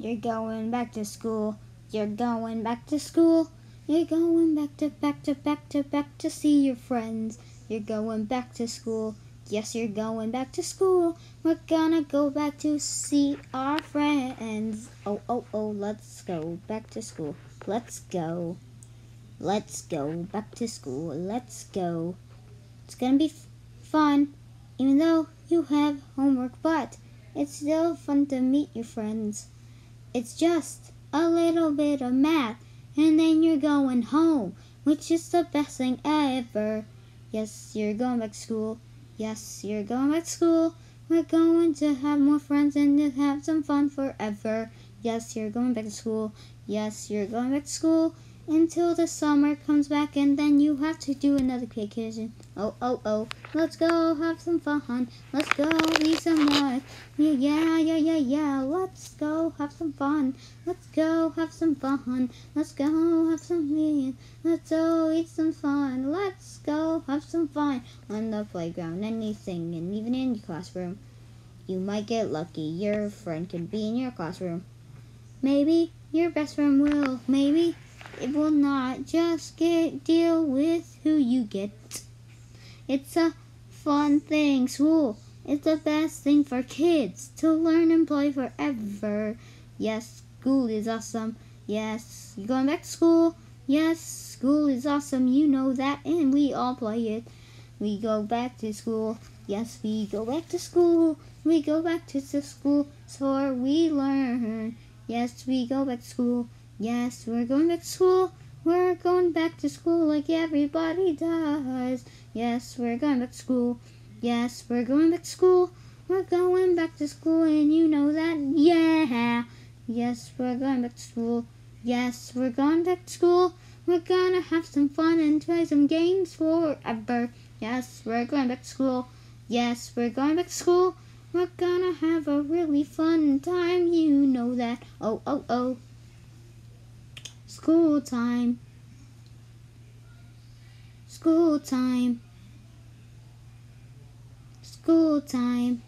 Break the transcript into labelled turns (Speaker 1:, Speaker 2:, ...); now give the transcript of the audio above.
Speaker 1: You're going back to school. You're going back to school. You're going back to back to back to back to see your friends. You're going back to school. Yes, you're going back to school. We're gonna go back to see our friends. Oh, oh, oh, let's go back to school. Let's go. Let's go back to school. Let's go. It's gonna be fun, even though you have homework, but it's still fun to meet your friends. It's just a little bit of math, and then you're going home, which is the best thing ever. Yes, you're going back to school. Yes, you're going back to school. We're going to have more friends and to have some fun forever. Yes, you're going back to school. Yes, you're going back to school until the summer comes back and then you have to do another vacation. Oh, oh, oh. Let's go have some fun. Let's go eat some more. Yeah, yeah, yeah, yeah, yeah. Let's go have some fun. Let's go have some fun. Let's go have some meat. Let's go eat some fun. Let's go have some fun on the playground. Anything, and even in your classroom. You might get lucky. Your friend can be in your classroom. Maybe your best friend will. Maybe it will not. Just get deal with who you get. It's a fun thing. School It's the best thing for kids to learn and play forever. Yes, school is awesome. Yes, you're going back to school. Yes, school is awesome. You know that, and we all play it. We go back to school. Yes, we go back to school. We go back to the school so we learn. Yes, we go back to school. Yes, we're going back to school. We're going back to school like everybody does. Yes, we're going back to school. Yes, we're going back to school. We're going back to school, and you know that. Yeah. Yes, we're going back to school. Yes, we're going back to school. We're gonna have some fun and play some games forever. Yes, we're going back to school. Yes, we're going back to school. We're gonna have a really fun time. You know that. Oh, oh, oh. School time. School time. School time.